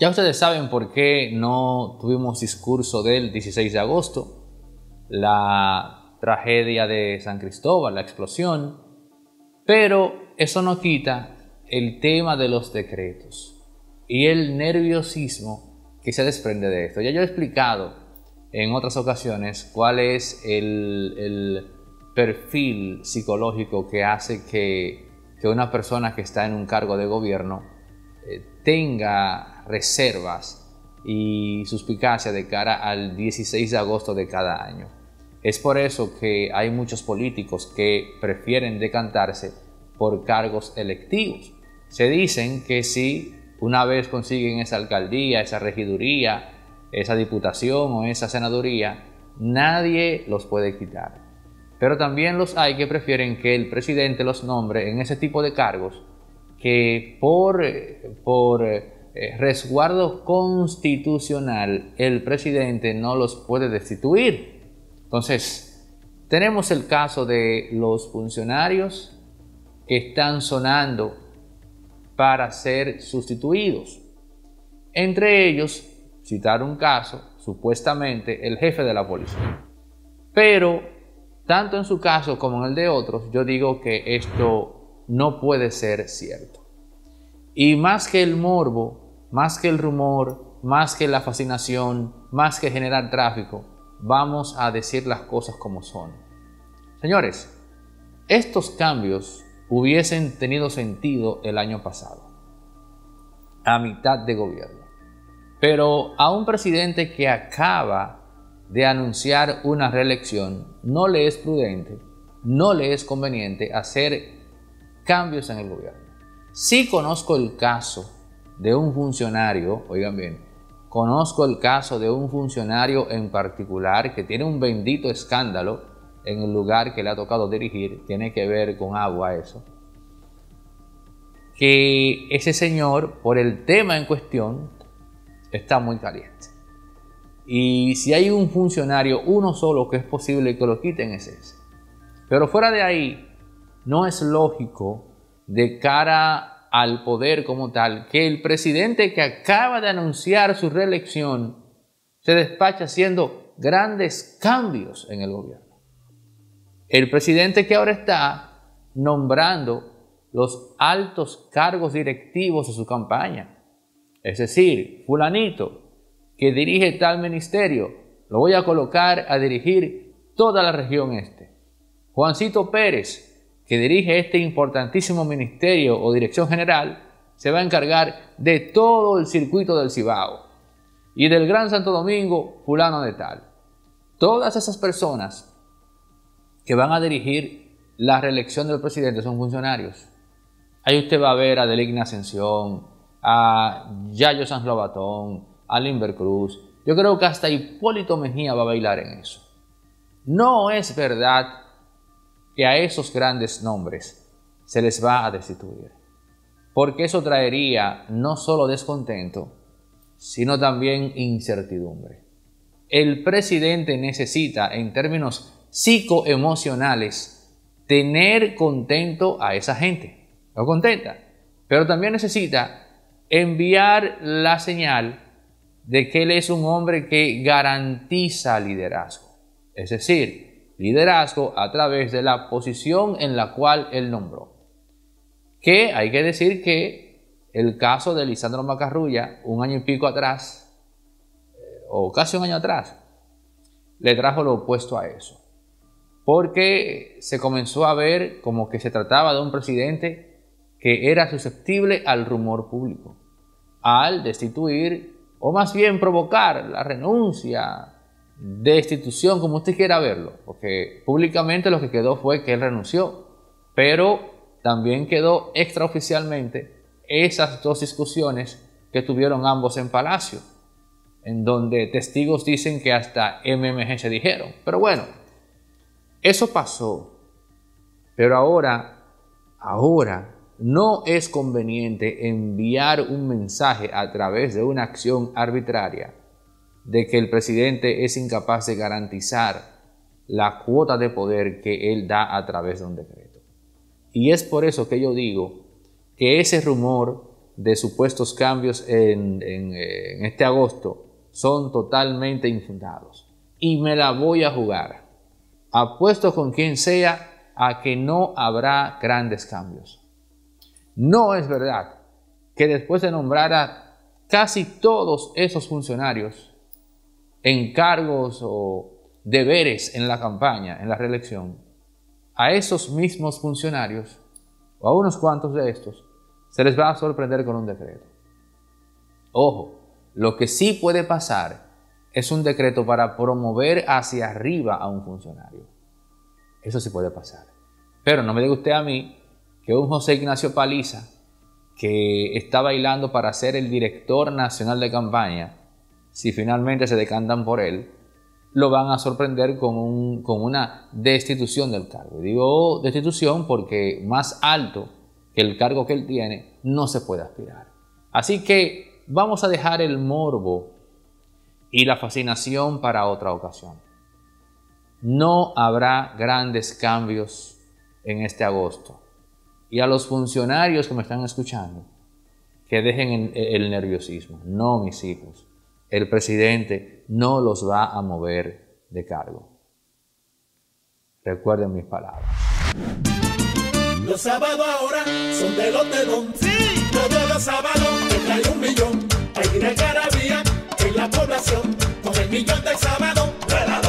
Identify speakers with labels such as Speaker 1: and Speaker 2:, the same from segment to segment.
Speaker 1: Ya ustedes saben por qué no tuvimos discurso del 16 de agosto, la tragedia de San Cristóbal, la explosión, pero eso no quita el tema de los decretos y el nerviosismo que se desprende de esto. Ya yo he explicado en otras ocasiones cuál es el, perfil psicológico que hace que, una persona que está en un cargo de gobierno eh, tenga reservas y suspicacia de cara al 16 de agosto de cada año. Es por eso que hay muchos políticos que prefieren decantarse por cargos electivos. Se dicen que si una vez consiguen esa alcaldía, esa regiduría, esa diputación o esa senaduría, nadie los puede quitar. Pero también los hay que prefieren que el presidente los nombre en ese tipo de cargos que por, por eh, resguardo constitucional el presidente no los puede destituir. Entonces, tenemos el caso de los funcionarios que están sonando para ser sustituidos. Entre ellos, citar un caso, supuestamente el jefe de la policía. Pero, tanto en su caso como en el de otros, yo digo que esto no puede ser cierto. Y más que el morbo, más que el rumor, más que la fascinación, más que generar tráfico, vamos a decir las cosas como son. Señores, estos cambios hubiesen tenido sentido el año pasado, a mitad de gobierno. Pero a un presidente que acaba de anunciar una reelección, no le es prudente, no le es conveniente hacer cambios en el gobierno. Sí conozco el caso de un funcionario, oigan bien, conozco el caso de un funcionario en particular que tiene un bendito escándalo en el lugar que le ha tocado dirigir, tiene que ver con agua eso, que ese señor, por el tema en cuestión, está muy caliente. Y si hay un funcionario, uno solo que es posible que lo quiten, es ese. Pero fuera de ahí, no es lógico de cara al poder como tal que el presidente que acaba de anunciar su reelección se despacha haciendo grandes cambios en el gobierno. El presidente que ahora está nombrando los altos cargos directivos de su campaña. Es decir, fulanito que dirige tal ministerio, lo voy a colocar a dirigir toda la región este. Juancito Pérez, que dirige este importantísimo ministerio o dirección general, se va a encargar de todo el circuito del Cibao y del Gran Santo Domingo, fulano de tal. Todas esas personas que van a dirigir la reelección del presidente son funcionarios. Ahí usted va a ver a Deligna Ascensión, a Yayo San Lobatón, a Limber Cruz. Yo creo que hasta Hipólito Mejía va a bailar en eso. No es verdad que a esos grandes nombres se les va a destituir, porque eso traería no solo descontento, sino también incertidumbre. El presidente necesita, en términos psicoemocionales tener contento a esa gente. Lo contenta. Pero también necesita enviar la señal de que él es un hombre que garantiza liderazgo. Es decir, liderazgo a través de la posición en la cual él nombró. Que hay que decir que el caso de Lisandro Macarrulla, un año y pico atrás, eh, o casi un año atrás, le trajo lo opuesto a eso porque se comenzó a ver como que se trataba de un presidente que era susceptible al rumor público, al destituir o más bien provocar la renuncia, destitución, como usted quiera verlo, porque públicamente lo que quedó fue que él renunció, pero también quedó extraoficialmente esas dos discusiones que tuvieron ambos en Palacio, en donde testigos dicen que hasta MMG se dijeron. Pero bueno, eso pasó, pero ahora, ahora no es conveniente enviar un mensaje a través de una acción arbitraria de que el presidente es incapaz de garantizar la cuota de poder que él da a través de un decreto. Y es por eso que yo digo que ese rumor de supuestos cambios en, en este agosto son totalmente infundados. Y me la voy a jugar. Apuesto con quien sea a que no habrá grandes cambios. No es verdad que después de nombrar a casi todos esos funcionarios en cargos o deberes en la campaña, en la reelección, a esos mismos funcionarios, o a unos cuantos de estos, se les va a sorprender con un decreto. Ojo, lo que sí puede pasar es un decreto para promover hacia arriba a un funcionario. Eso sí puede pasar. Pero no me diga usted a mí que un José Ignacio Paliza, que está bailando para ser el director nacional de campaña, si finalmente se decantan por él, lo van a sorprender con, una destitución del cargo. Digo destitución porque más alto que el cargo que él tiene no se puede aspirar. Así que vamos a dejar el morbo y la fascinación para otra ocasión. No habrá grandes cambios en este agosto. Y a los funcionarios que me están escuchando, que dejen el nerviosismo. No, mis hijos. El presidente no los va a mover de cargo. Recuerden mis palabras.
Speaker 2: Los sábados ahora son de los Sí, todos los sábados hay un millón. Hay una carabía en la población con el millón del sábado de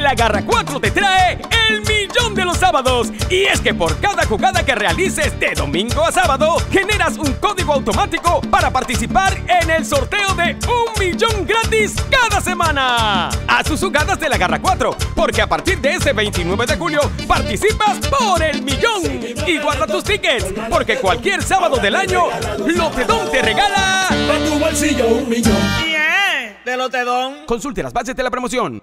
Speaker 3: El Agarra 4 te trae el millón de los sábados. Y es que por cada jugada que realices de domingo a sábado, generas un código automático para participar en el sorteo de un millón gratis cada semana. Haz tus jugadas de la Garra 4, porque a partir de este 29 de julio participas por el millón. Y guarda tus tickets, porque cualquier sábado del año, Lotedón te regala.
Speaker 2: Para tu bolsillo un millón.
Speaker 3: Yeah, de Lotedón. Consulte las bases de la promoción.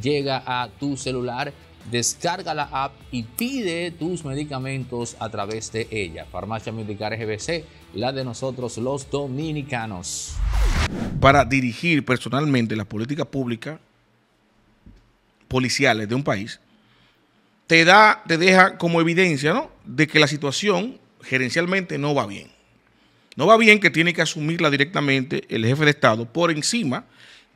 Speaker 1: llega a tu celular, descarga la app y pide tus medicamentos a través de ella. Farmacia Medicar GBC, la de nosotros los dominicanos.
Speaker 4: Para dirigir personalmente las políticas públicas policiales de un país, te da, te deja como evidencia, ¿no? De que la situación gerencialmente no va bien. No va bien que tiene que asumirla directamente el jefe de Estado por encima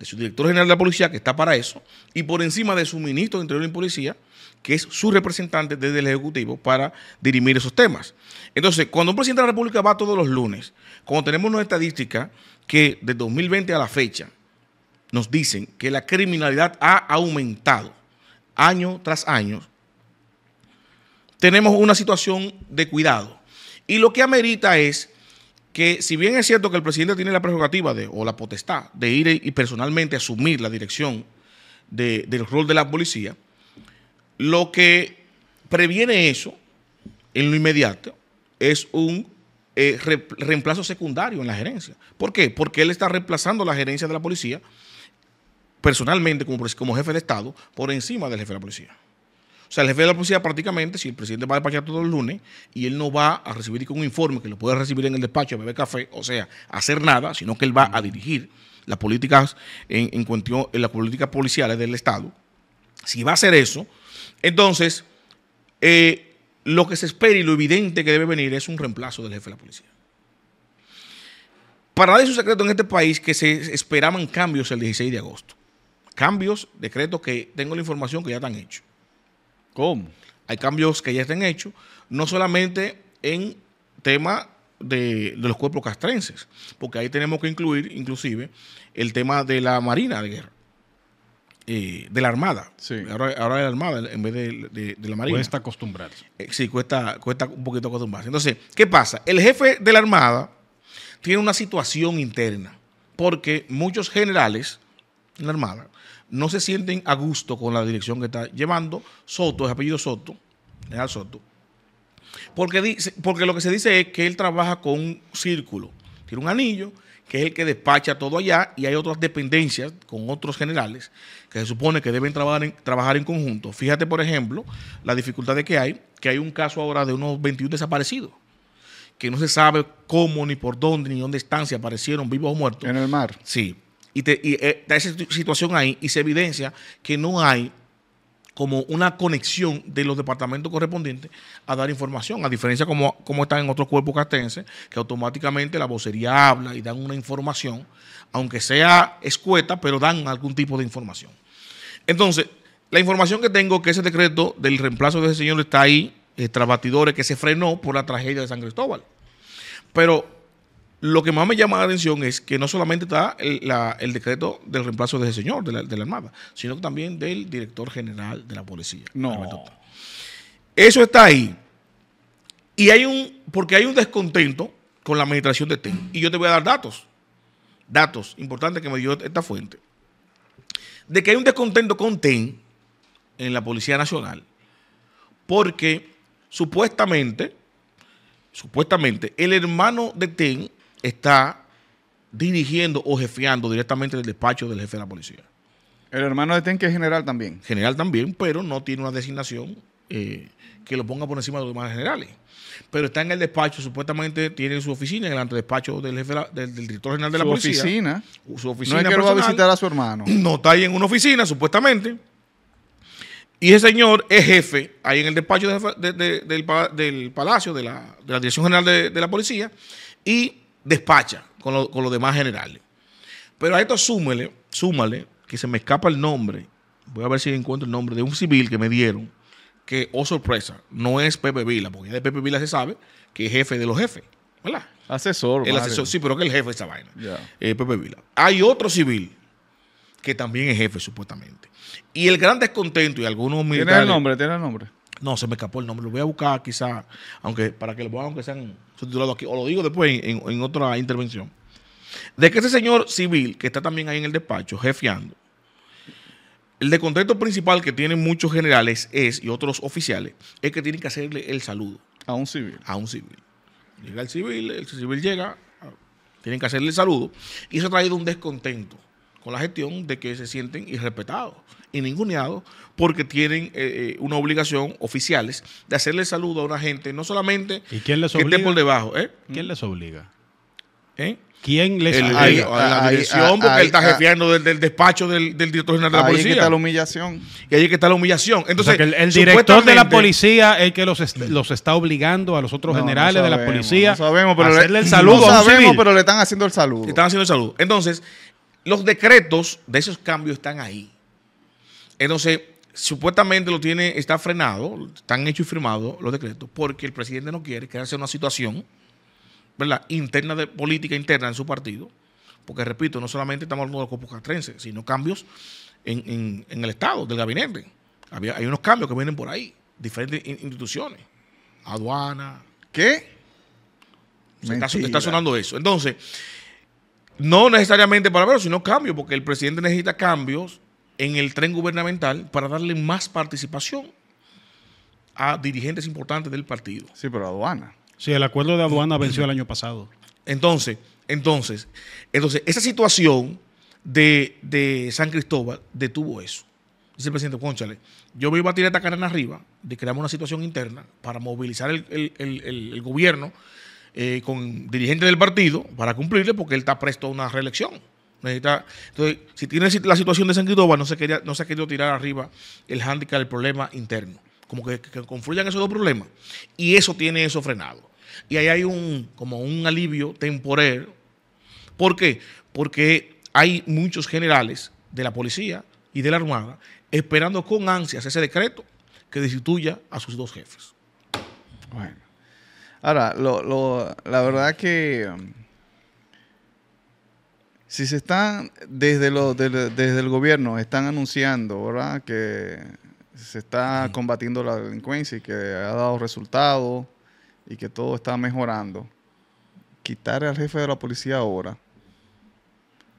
Speaker 4: de su director general de la policía, que está para eso, y por encima de su ministro de Interior y Policía, que es su representante desde el Ejecutivo para dirimir esos temas. Entonces, cuando un presidente de la República va todos los lunes, cuando tenemos una estadística que de 2020 a la fecha nos dicen que la criminalidad ha aumentado año tras año, tenemos una situación de cuidado. Y lo que amerita es que si bien es cierto que el presidente tiene la prerrogativa de, o la potestad de ir y personalmente asumir la dirección del rol de la policía, lo que previene eso en lo inmediato es un eh, reemplazo secundario en la gerencia. ¿Por qué? Porque él está reemplazando la gerencia de la policía personalmente como, como jefe de Estado por encima del jefe de la policía. O sea, el jefe de la policía prácticamente, si el presidente va a despachar todos los lunes y él no va a recibir un informe que lo puede recibir en el despacho beber café, o sea, hacer nada, sino que él va a dirigir las políticas en, en cuestión, en las políticas policiales del Estado. Si va a hacer eso, entonces eh, lo que se espera y lo evidente que debe venir es un reemplazo del jefe de la policía. Para nadie es un secreto en este país que se esperaban cambios el 16 de agosto. Cambios, decretos que tengo la información que ya están hechos.
Speaker 1: ¿Cómo?
Speaker 4: Hay cambios que ya están hechos, no solamente en tema de, los cuerpos castrenses, porque ahí tenemos que incluir inclusive el tema de la Marina de Guerra. Eh, de la Armada. Ahora, ahora es la Armada en vez de, la Marina.
Speaker 1: Cuesta acostumbrarse.
Speaker 4: Eh, sí, cuesta, cuesta un poquito acostumbrarse. Entonces, ¿qué pasa? El jefe de la Armada tiene una situación interna, porque muchos generales en la Armada no se sienten a gusto con la dirección que está llevando Soto, es apellido Soto, general Soto, porque, dice, porque lo que se dice es que él trabaja con un círculo tiene un anillo que es el que despacha todo allá y hay otras dependencias con otros generales que se supone que deben trabajar en, trabajar en conjunto. Fíjate, por ejemplo, la dificultad de que hay, que hay un caso ahora de unos 21 desaparecidos, que no se sabe cómo, ni por dónde, ni dónde están, si aparecieron vivos o muertos.
Speaker 5: En el mar.
Speaker 4: Sí. Y, te, y eh, esa situación ahí y se evidencia que no hay como una conexión de los departamentos correspondientes a dar información, a diferencia como, como están en otros cuerpos castenses, que automáticamente la vocería habla y dan una información, aunque sea escueta, pero dan algún tipo de información. Entonces, la información que tengo, que ese decreto del reemplazo de ese señor está ahí, eh, tras que se frenó por la tragedia de San Cristóbal. Pero lo que más me llama la atención es que no solamente está el, la- el decreto del reemplazo de ese señor, de la, de la Armada, sino que también del director general de la policía.
Speaker 5: No.
Speaker 4: Eso está ahí. Y hay un, porque hay un descontento con la administración de TEN. Y yo te voy a dar datos, datos importantes que me dio esta fuente, de que hay un descontento con TEN en la Policía Nacional, porque supuestamente, supuestamente, el hermano de TEN está dirigiendo o jefeando directamente el despacho del jefe de la policía.
Speaker 5: El hermano de Ten, que es general también.
Speaker 4: General también, pero no tiene una designación eh, que lo ponga por encima de los demás generales. Pero está en el despacho, supuestamente tiene su oficina en el antedespacho del jefe la- del, del director general de la policía.
Speaker 5: oficina.
Speaker 4: Su oficina
Speaker 5: No es que va a visitar a su hermano.
Speaker 4: No está ahí en una oficina, supuestamente. Y ese señor es jefe ahí en el despacho de jefe- de- de- del, pa- del palacio, de la, la Dirección General de, de la Policía, y despacha con, lo- con los demás generales. Pero a esto súmele, súmale, que se me escapa el nombre, voy a ver si encuentro el nombre de un civil que me dieron, que, oh sorpresa, no es Pepe Vila, porque ya de Pepe Vila se sabe que es jefe de los jefes, ¿verdad?
Speaker 5: Asesor.
Speaker 4: El asesor, sí, pero que el jefe de esa vaina. Eh, Pepe Vila. Hay otro civil que también es jefe, supuestamente. Y el gran descontento y algunos militares.
Speaker 5: ¿Tiene el nombre? ¿Tiene el nombre?
Speaker 4: No, se me escapó el nombre. Lo voy a buscar quizá, aunque para que lo vean, aunque sean subtitulados aquí, o lo digo después en, en otra intervención. De que ese señor civil, que está también ahí en el despacho, jefeando, el descontento principal que tienen muchos generales es, y otros oficiales, es que tienen que hacerle el saludo
Speaker 5: A un civil.
Speaker 4: a un civil. Llega el civil, el civil llega, tienen que hacerle el saludo, y eso ha traído un descontento con la gestión de que se sienten irrespetados y ninguneados porque tienen eh, eh, una obligación oficiales de hacerle el saludo a una gente, no solamente
Speaker 6: ¿Y quién les
Speaker 4: que esté
Speaker 6: obliga?
Speaker 4: por debajo, ¿eh?
Speaker 6: ¿Quién les obliga?
Speaker 4: ¿Eh?
Speaker 6: ¿Quién les
Speaker 4: El-
Speaker 6: obliga?
Speaker 5: ahí-
Speaker 4: la
Speaker 5: ahí-
Speaker 4: dirección, porque
Speaker 5: ahí-
Speaker 4: él está
Speaker 5: ahí-
Speaker 4: jefeando del, del despacho del, del director general de la
Speaker 5: Ahí es que
Speaker 4: policía.
Speaker 5: está la humillación.
Speaker 4: y ahí es que está la humillación.
Speaker 6: O sea,
Speaker 4: Entonces,
Speaker 6: que el, el director de la policía es el que los, est- los está obligando a los otros
Speaker 5: No, no
Speaker 6: generales de la
Speaker 5: sabemos,
Speaker 6: policía
Speaker 5: no sabemos, pero
Speaker 6: a
Speaker 5: le-
Speaker 6: hacerle el saludo
Speaker 5: no
Speaker 6: a un
Speaker 5: sabemos,
Speaker 6: civil.
Speaker 5: pero le están haciendo el saludo.
Speaker 4: Están haciendo el saludo. Entonces, los decretos de esos cambios están ahí. Entonces, supuestamente lo tiene, está frenado, están hechos y firmados los decretos, porque el presidente no quiere crearse una situación, ¿verdad? Interna de política interna en su partido. Porque, repito, no solamente estamos hablando de los castrenses, sino cambios en, en- en el Estado, del gabinete. Había, hay unos cambios que vienen por ahí, diferentes in- instituciones, aduana,
Speaker 5: ¿Qué?
Speaker 4: se está sonando eso. Entonces, no necesariamente para verlo, sino cambios, porque el presidente necesita cambios en el tren gubernamental para darle más participación a dirigentes importantes del partido.
Speaker 5: Sí, pero aduana.
Speaker 6: Sí, el acuerdo de aduana venció el año pasado.
Speaker 4: Entonces, entonces, entonces esa situación de, de San Cristóbal detuvo eso. Dice el presidente, conchale, yo me iba a tirar esta carena arriba de crear una situación interna para movilizar el, el- el- el- el gobierno eh, con dirigentes del partido para cumplirle porque él está presto a una reelección. Necesita, entonces, si tiene la situación de San Cristóbal, no se, quería, no se ha querido tirar arriba el hándicap del problema interno. Como que, que confluyan esos dos problemas. Y eso tiene eso frenado. Y ahí hay un, como un alivio temporal. ¿Por qué? Porque hay muchos generales de la policía y de la Armada esperando con ansias ese decreto que destituya a sus dos jefes.
Speaker 5: Bueno. Ahora, lo, lo- la verdad que um, si se están, desde, lo, del- desde el gobierno, están anunciando, ¿verdad? Que se está combatiendo la delincuencia y que ha dado resultados y que todo está mejorando. Quitar al jefe de la policía ahora,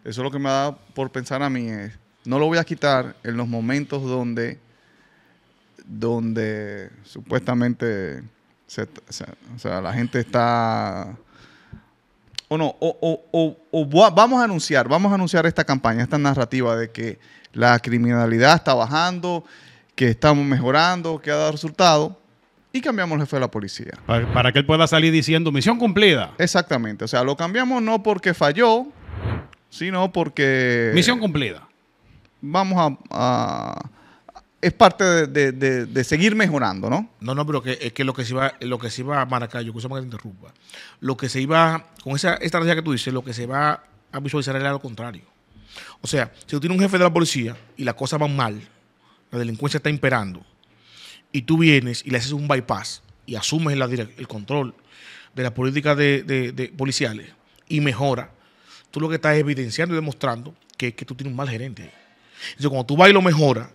Speaker 5: eso es lo que me da por pensar a mí es, no lo voy a quitar en los momentos donde, donde supuestamente se- se- o sea, la gente está o no, o, o- o- o va- vamos a anunciar, vamos a anunciar esta campaña, esta narrativa de que la criminalidad está bajando, que estamos mejorando, que ha dado resultado, y cambiamos el jefe de la policía.
Speaker 6: Para, para que él pueda salir diciendo misión cumplida.
Speaker 5: Exactamente, o sea, lo cambiamos no porque falló, sino porque
Speaker 6: Misión cumplida.
Speaker 5: vamos a, a- es parte de, de- de- seguir mejorando, ¿no?
Speaker 4: No, no, pero que, es que lo que se iba, lo que se iba a eso me que te interrumpa, lo que se iba, con esa estrategia que tú dices, lo que se va a visualizar era lo contrario. O sea, si tú tienes un jefe de la policía y las cosas van mal, la delincuencia está imperando, y tú vienes y le haces un bypass y asumes el control de las políticas de, policiales y mejora, tú lo que estás evidenciando y demostrando que, que tú tienes un mal gerente. Entonces, cuando tú vas y lo mejoras,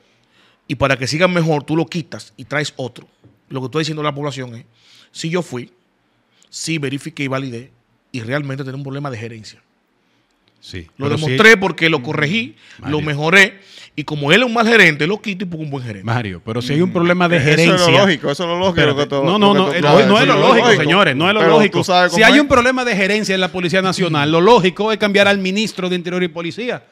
Speaker 4: y para que sigan mejor, tú lo quitas y traes otro. Lo que estoy diciendo a la población es, si yo fui, si verifiqué y validé, y realmente tengo un problema de gerencia.
Speaker 6: Sí.
Speaker 4: Lo demostré porque lo corregí,
Speaker 6: Mario.
Speaker 4: lo mejoré, y como él es un mal gerente, lo quito y pongo un buen gerente.
Speaker 6: Mario, pero si hay un problema de
Speaker 5: Eso
Speaker 6: gerencia.
Speaker 5: es lo lógico, eso es lo lógico.
Speaker 6: Espérate.
Speaker 5: que tú-
Speaker 6: no, no,
Speaker 5: lo
Speaker 6: no,
Speaker 5: que tú
Speaker 6: no, es lo lógico, señores, no es lo lógico. Si hay
Speaker 5: es.
Speaker 6: un problema de gerencia en la Policía Nacional, lo lógico es cambiar al ministro de Interior y Policía,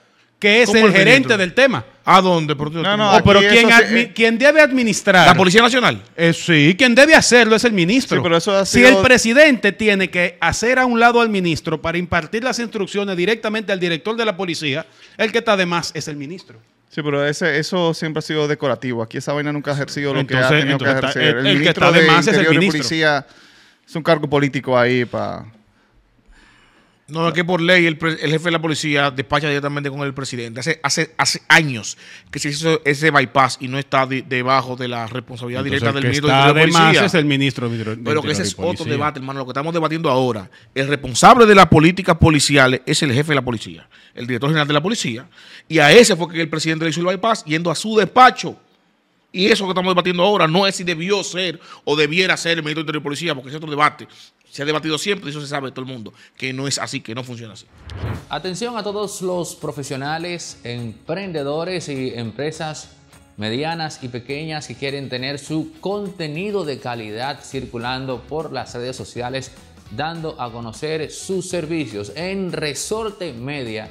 Speaker 6: que es
Speaker 4: ¿Cómo
Speaker 6: el
Speaker 4: el
Speaker 6: gerente
Speaker 4: ministro?
Speaker 6: del tema.
Speaker 4: ¿A dónde? Tú-
Speaker 5: No, no,
Speaker 6: Oh, pero quien, admi-
Speaker 5: eh,
Speaker 6: quien debe administrar.
Speaker 4: ¿La Policía Nacional?
Speaker 6: Eh, sí, quien debe hacerlo es el ministro.
Speaker 5: Sí, pero eso ha
Speaker 6: si
Speaker 5: sido-
Speaker 6: el presidente tiene que hacer a un lado al ministro para impartir las instrucciones directamente al director de la policía, el que está de más es el ministro.
Speaker 5: Sí, pero ese, eso siempre ha sido decorativo. Aquí esa vaina nunca ha ejercido lo que ha tenido que
Speaker 6: está-
Speaker 5: ejercer.
Speaker 6: el-
Speaker 5: El,
Speaker 6: el que
Speaker 5: ministro
Speaker 6: está de
Speaker 5: de,
Speaker 6: más es el
Speaker 5: Interior y
Speaker 6: ministro.
Speaker 5: Policía es un cargo político ahí para...
Speaker 4: No, es que por ley el, jefe de la policía despacha directamente con el presidente. Hace, hace, hace años que se hizo ese bypass y no está de- debajo de la responsabilidad
Speaker 6: Entonces,
Speaker 4: directa
Speaker 6: el
Speaker 4: del ministro de
Speaker 6: está de
Speaker 4: Policía.
Speaker 6: es el ministro de Interior-
Speaker 4: Pero que ese es otro debate, hermano. Lo que estamos debatiendo ahora, el responsable de las políticas policiales es el jefe de la policía, el director general de la policía. Y a ese fue que el presidente le hizo el bypass yendo a su despacho. Y eso que estamos debatiendo ahora no es si debió ser o debiera ser el ministro de Policía, porque es otro debate. Se ha debatido siempre, y eso se sabe todo el mundo, que no es así, que no funciona así.
Speaker 1: Atención a todos los profesionales, emprendedores y empresas medianas y pequeñas que quieren tener su contenido de calidad circulando por las redes sociales, dando a conocer sus servicios. En Resorte Media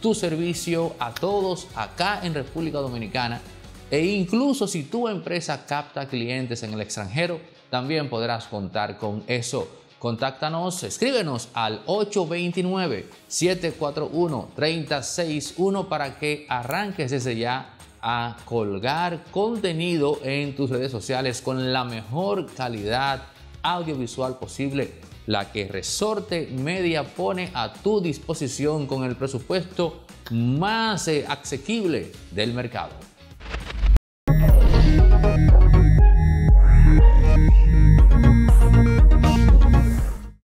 Speaker 1: tu servicio a todos acá en República Dominicana e incluso si tu empresa capta clientes en el extranjero, también podrás contar con eso. Contáctanos, escríbenos al 829-741-3061 para que arranques desde ya a colgar contenido en tus redes sociales con la mejor calidad audiovisual posible, la que Resorte Media pone a tu disposición con el presupuesto más eh, asequible del mercado.